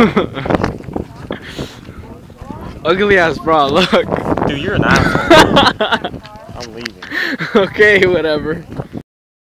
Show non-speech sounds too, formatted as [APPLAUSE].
[LAUGHS] Ugly ass bra, look. Dude, you're an asshole. [LAUGHS] I'm leaving. okay, whatever.